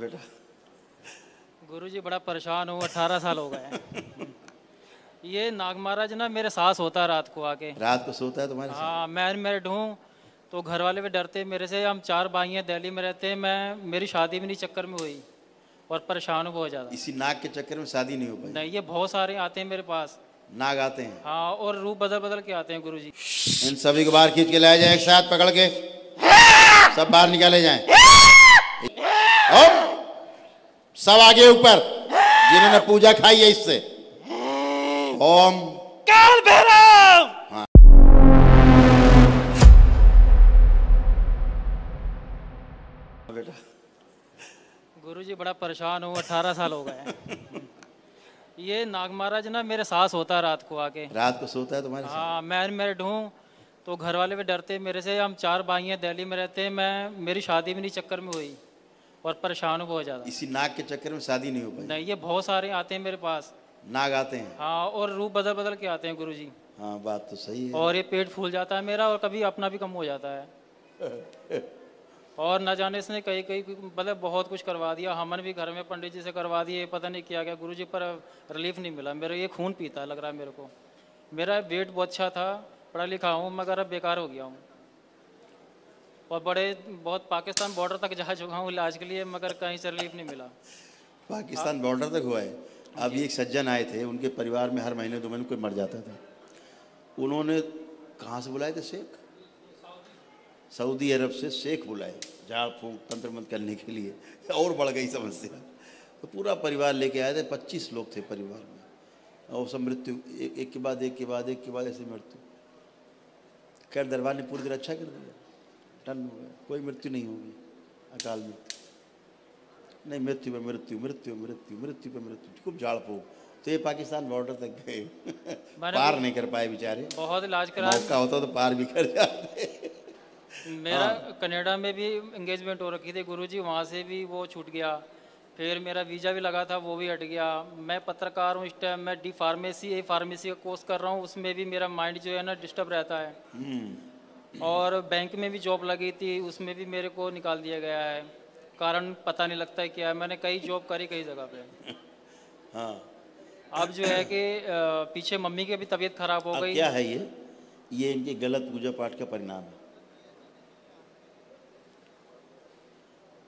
बेटा। गुरुजी बड़ा परेशान हूँ अठारह साल हो गए ये नाग महाराज ना मेरे सास होता है रात को आके। रात को सोता है तुम्हारे हाँ मैं मैरिड हूँ तो घर वाले भी डरते मेरे से हम चार भाई हैं दिल्ली में रहते हैं मैं मेरी शादी भी नहीं चक्कर में हुई और परेशान हूँ बहुत ज़्यादा। इसी नाग के चक्कर में शादी नहीं हो पाई? नहीं ये बहुत सारे आते हैं मेरे पास। नाग आते हैं? हाँ और रूप बदल बदल के आते हैं गुरुजी। इन सभी को बाहर खींच के लाया जाए एक साथ पकड़ के। सब बाहर निकाले जाए। सब आगे ऊपर। जिन्होंने पूजा खाई है इससे। ओम। काल भैरव! बेटा। गुरुजी बड़ा परेशान हूँ अठारह साल हो गए ये नाग महाराज ना मेरे सास होता है रात को आके। रात को सोता है तुम्हारे हाँ मैं मैरिड हूँ तो घर वाले भी डरते हैं मेरे से। हम चार भाई हैं दिल्ली में रहते हैं मैं मेरी शादी भी नहीं चक्कर में हुई। और परेशान हूँ बहुत ज़्यादा। इसी नाग के चक्कर में शादी नहीं हो पाई। नहीं ये बहुत सारे आते हैं मेरे पास। नाग आते हैं। हाँ और रूप बदल बदल के आते हैं गुरु जी हाँ बात तो सही है। और ये पेट फूल जाता है मेरा और कभी अपना भी कम हो जाता है। और न जाने इसने कई कई मतलब बहुत कुछ करवा दिया। हमन भी घर में पंडित जी से करवा दिए पता नहीं किया गया गुरु जी पर रिलीफ नहीं मिला। मेरा ये खून पीता लग रहा है मेरे को। मेरा वेट बहुत अच्छा था पढ़ा लिखा हूँ मगर अब बेकार हो गया हूँ। और बड़े बहुत पाकिस्तान बॉर्डर तक जा चुका हूँ इलाज के लिए मगर कहीं से रिलीफ नहीं मिला। पाकिस्तान बॉर्डर तक हुआ है। अभी एक सज्जन आए थे उनके परिवार में हर महीने दो महीने कोई मर जाता था। उन्होंने कहाँ से बुलाए थे? शेख? सऊदी अरब से शेख बुलाए झाड़ फूंक तंत्र मंत्र करने के लिए। और बढ़ गई समस्या। तो पूरा परिवार लेके आए थे पच्चीस लोग थे परिवार में। और सब मृत्यु एक, एक के बाद एक के बाद एक के बाद ऐसे मृत्यु। खैर दरबार ने पूरी तरह अच्छा कर दिया। टन हो गया। कोई मृत्यु नहीं होगी अकाल मृत्यु। नहीं मृत्यु पे मृत्यु मृत्यु मृत्यु मृत्यु पे मृत्यु। खूब झाड़ फूक। तो ये पाकिस्तान बॉर्डर तक गए। पार नहीं कर पाए बेचारे। बहुत इलाज करा मौका होता तो पार भी कर जाते। मेरा कनाडा में भी एंगेजमेंट हो रखी थी गुरुजी वहाँ से भी वो छूट गया। फिर मेरा वीज़ा भी लगा था वो भी हट गया। मैं पत्रकार हूँ इस टाइम मैं डी फार्मेसी ए फार्मेसी का कोर्स कर रहा हूँ उसमें भी मेरा माइंड जो है ना डिस्टर्ब रहता है। हम्म, और बैंक में भी जॉब लगी थी उसमें भी मेरे को निकाल दिया गया है। कारण पता नहीं लगता है क्या है। मैंने कई जॉब करी कई जगह पे। हाँ। अब जो है कि पीछे मम्मी की भी तबीयत खराब हो गई। क्या है ये? ये इनके गलत पूजा पाठ का परिणाम है।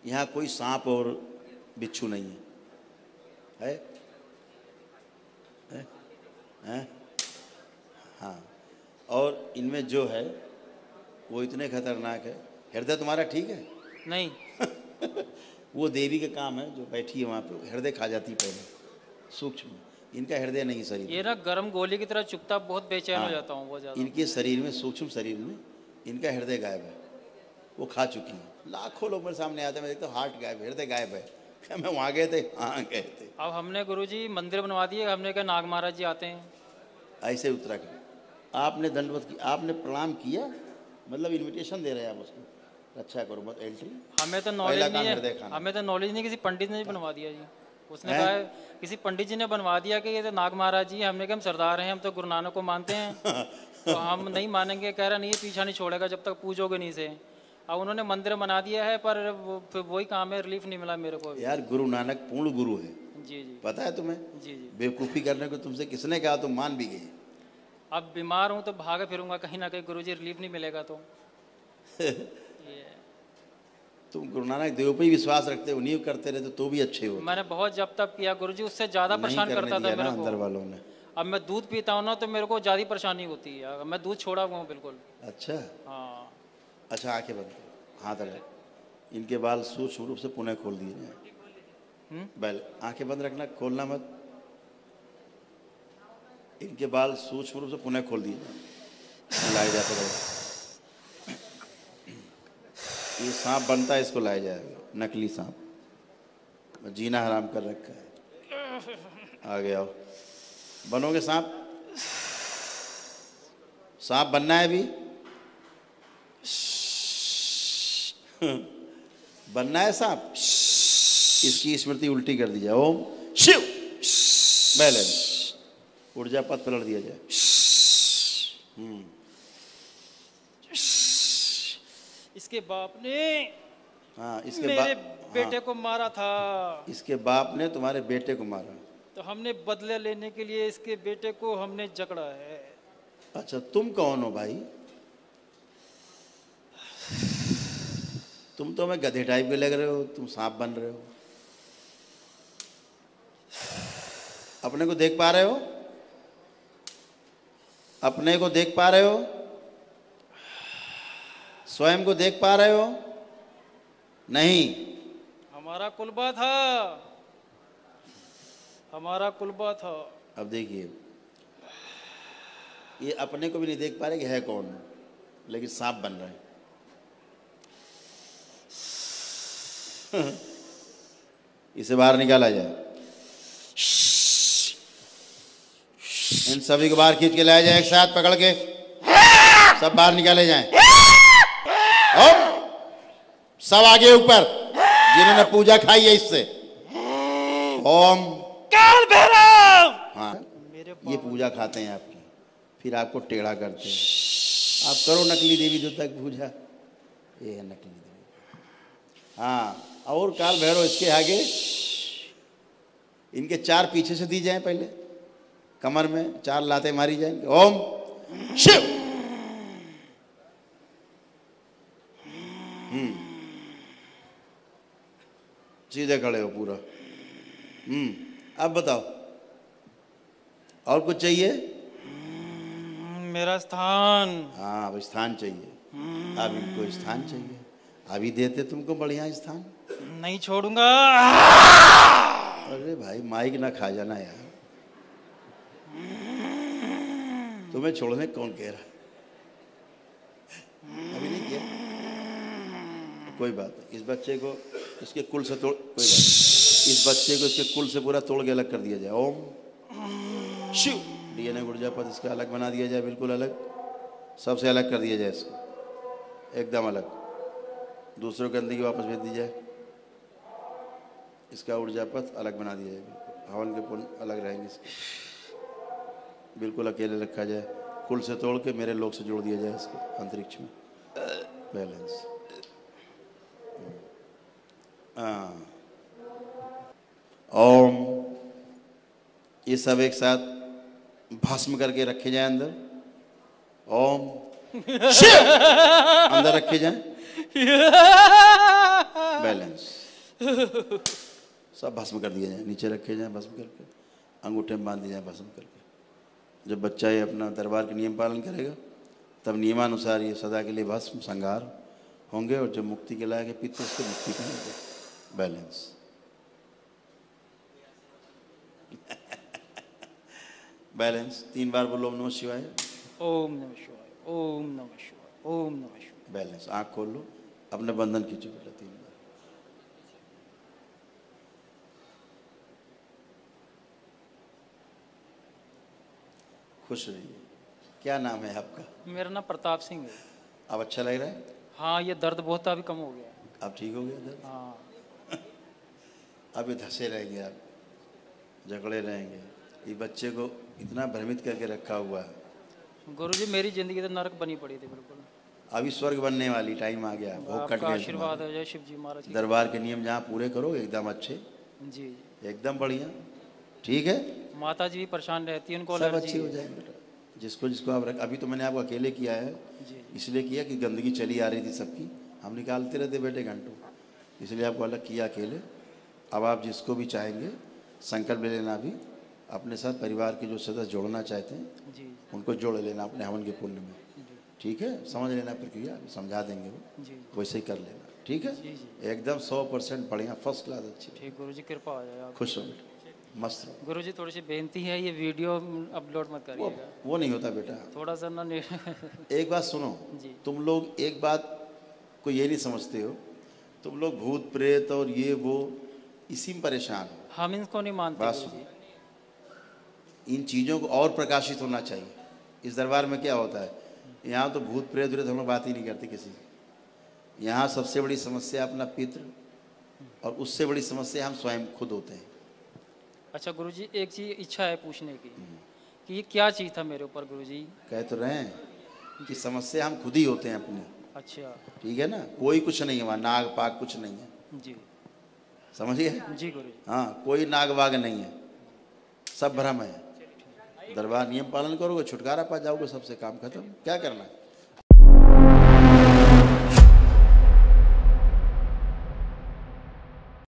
यहाँ कोई सांप और बिच्छू नहीं है। है? है, है? हाँ। और इनमें जो है वो इतने खतरनाक है। हृदय तुम्हारा ठीक है? नहीं। वो देवी का काम है जो बैठी है वहाँ पे हृदय खा जाती पहले। सूक्ष्म। इनका हृदय नहीं शरीर ये ना गर्म गोली की तरह चुपता बहुत बेचैन हाँ, हो। हाँ। जाता हूँ बहुत इनके शरीर में सूक्ष्म शरीर में इनका हृदय गायब है। वो खा चुकी हैं। लाखों लोग मेरे सामने आते हैं मैं देखता हूँ हार्ट गायब हृदय गायब है। क्या मैं वहाँ गए थे? हाँ गए थे। अब हमने गुरुजी मंदिर बनवा दिए हमने कहा नाग महाराज जी आते हैं। ऐसे उत्तराखंड। आपने दंडवत की आपने प्रणाम किया? मतलब इनविटेशन दे रहे हैं आप उसको। अच्छा करो मत एंट्री। हमें तो नॉलेज नहीं है। हमें तो नॉलेज नहीं किसी पंडित ने बनवा दिया जी। उसने कहा किसी पंडित जी ने बनवा दिया कि ये तो नाग महाराज जी हमने कहा हम सरदार हैं हम तो गुरु नानक को मानते हैं। तो हम नहीं मानेंगे कह रहा नहीं पीछा नहीं छोड़ेगा जब तक पूजोगे नहीं से अब उन्होंने मंदिर बना दिया है पर वो फिर वही काम है रिलीफ नहीं मिला मेरे को यार गुरु नानक पूर्ण गुरु है। जी जी। पता है तुम्हें? जी जी। बेवकूफ़ी करने को तुमसे किसने कहा? तुम मान भी गए। अब बीमार हूँ तो भागा फिरूँगा कहीं ना कहीं गुरुजी रिलीफ नहीं मिलेगा तो। तुम गुरु नानक देव पे ही विश्वास रखते हो नहीं करते रहते तो भी अच्छे हो। मैंने बहुत जब तक किया गुरुजी उससे ज़्यादा परेशान करता था मेरे अंदर को वालों ने। अब मैं दूध पीता हूँ ना तो मेरे को ज़्यादा परेशानी होती है अगर मैं दूध छोड़ा हुआ हूँ बिल्कुल। अच्छा। हाँ। अच्छा आँखें बंद हाथ अलग इनके बाल सूक्ष्म रूप से पुनः खोल दिए जाए? बैल आँखें बंद रखना खोलना मत। इनके बाल सूक्ष्म रूप से पुनः खोल दिए। लाए जाते रहे। ये सांप बनता है, इसको लाया जाएगा। नकली सांप। जीना हराम कर रखा है। आ गया बनोगे सांप? सांप बनना है अभी? बनना है सांप? इसकी स्मृति उल्टी कर दी जाए। ओम। शिव। बैलेंस। ऊर्जा पथ पलट दिया जाए। इसके बाप ने हाँ इसके मेरे बाप बेटे को मारा था। इसके बाप ने तुम्हारे बेटे को मारा। तो हमने बदले लेने के लिए इसके बेटे को हमने जकड़ा है। अच्छा तुम कौन हो भाई? तुम तो हमें गधे टाइप के लग रहे हो तुम सांप बन रहे हो। अपने को देख पा रहे हो? अपने को देख पा रहे हो? स्वयं को देख पा रहे हो? नहीं। हमारा कुलबा था। हमारा कुलबा था। अब देखिए। ये अपने को भी नहीं देख पा रहे कि है कौन लेकिन सांप बन रहे हैं। इसे बाहर निकाला जाए। इन सभी को बाहर खींच के लाया जाए एक साथ पकड़ के। सब बाहर निकाले जाए। ओम सब आगे ऊपर जिन्होंने पूजा खाई है इससे। ओम। काल भैरव! हाँ मेरे ये पूजा खाते हैं आपकी। फिर आपको टेढ़ा करते हैं। आप करो नकली देवी देवता की पूजा। ये है नकली देवी। हाँ और काल भैरव इसके आगे इनके चार पीछे से दी जाए पहले। कमर में चार लाते मारी जाएँगे। ओम। शिव। हम्म। सीधे खड़े हो पूरा। हम्म। अब बताओ। और कुछ चाहिए? मेरा स्थान। हाँ अब स्थान चाहिए। अब इनको स्थान चाहिए। अभी देते तुमको बढ़िया स्थान? नहीं छोड़ूँगा। अरे भाई माइक ना खा जाना यार। तुम्हें छोड़ने कौन कह रहा है अभी नहीं किया कोई बात नहीं इस बच्चे को इसके कुल से तोड़ कोई बात इस बच्चे को इसके कुल से पूरा तोड़ के अलग कर दिया जाए ओम शिव डीएनए गुर्जापत इसका अलग बना दिया जाए बिल्कुल अलग सबसे अलग कर दिया जाए इसको एकदम अलग दूसरों की गंदगी वापस भेज दी जाए इसका ऊर्जा पथ अलग बना दिया जाए हवन के पुण्य अलग रहेंगे इसके बिल्कुल अकेले रखा जाए, कुल से तोड़ के मेरे लोग से जोड़ दिया जाए इसको, अंतरिक्ष में। बैलेंस हाँ। ओम। ये सब एक साथ भस्म करके रखे जाए अंदर। ओम। अंदर रखे जाए। बैलेंस सब भस्म कर दिया जाए, नीचे रखे जाए, भस्म करके। अंगूठे में बाँध दिया जाए, भस्म करके। जब बच्चा ये अपना दरबार के नियम पालन करेगा तब नियमानुसार ये सदा के लिए भस्म संगार होंगे और जब मुक्ति के लायक पित्त उसको मुक्ति करेंगे बैलेंस। बैलेंस। तीन बार बोलो ओम नमः शिवाय। ओम नमः शिवाय ओम नमः शिवाय ओम नमः शिवाय। बैलेंस। आँख खोल लो अपने बंधन खींचो बेटा तीन बार। खुश रहिए क्या नाम है आपका? मेरा नाम प्रताप सिंह है। अब अच्छा लग रहा है? हाँ ये दर्द बहुत अभी कम हो गया। अब ठीक हो गया दर्द? हाँ। अब ये धसे रहेंगे आप झगड़े रहेंगे। ये बच्चे को इतना भ्रमित करके रखा हुआ है। गुरु जी मेरी ज़िंदगी तो नरक बनी पड़ी थी बिल्कुल। अभी स्वर्ग बनने वाली टाइम आ गया बहुत कट गया आशीर्वाद। है जय शिव जी महाराज दरबार के नियम जहाँ पूरे करो एकदम अच्छे। जी। एकदम बढ़िया। ठीक है? माता जी भी परेशान रहती है उनको सब अच्छी हो है। जाएँगे बेटा। जिसको जिसको आप रख अभी तो मैंने आपको अकेले किया है। इसलिए किया कि गंदगी चली आ रही थी सबकी। हम निकालते रहते बेटे घंटों। इसलिए आपको अलग किया अकेले। अब आप जिसको भी चाहेंगे संकल्प ले लेना भी अपने साथ परिवार के जो सदस्य जोड़ना चाहते हैं जी। उनको जोड़ लेना अपने हवन के पुण्य में। ठीक है? समझ लेना प्रक्रिया समझा देंगे वो। वैसे ही कर लेना। ठीक है? एकदम सौ परसेंट बढ़िया फ़र्स्ट क्लास अच्छी। ठीक गुरु जी कृपा जाए खुश हो बेटा। मस्त रहो। गुरु जी थोड़ी सी बेनती है ये वीडियो अपलोड मत करिएगा। वो वो नहीं होता बेटा। थोड़ा सा ना एक बात सुनो जी। तुम लोग एक बात को ये नहीं समझते हो तुम लोग भूत प्रेत और ये वो इसी में परेशान हो। हम इनको नहीं मानते बात जी इन चीज़ों को और प्रकाशित होना चाहिए। इस दरबार में क्या होता है यहाँ तो भूत प्रेत व्रेत हम लोग बात ही नहीं करते किसी यहाँ सबसे बड़ी समस्या अपना पित्र और उससे बड़ी समस्या हम स्वयं खुद होते हैं। अच्छा गुरु जी एक चीज़ इच्छा है पूछने की कि ये क्या चीज़ था मेरे ऊपर गुरु जी कह तो रहे हैं कि समस्या हम खुद ही होते हैं अपने। अच्छा। ठीक है ना? कोई कुछ नहीं है वहाँ नाग पाग कुछ नहीं है। जी। समझिए जी गुरु जी हाँ कोई नाग वाग नहीं है। सब भ्रम है। दरबार नियम पालन करोगे छुटकारा पा जाओगे सबसे काम खत्म। क्या करना है?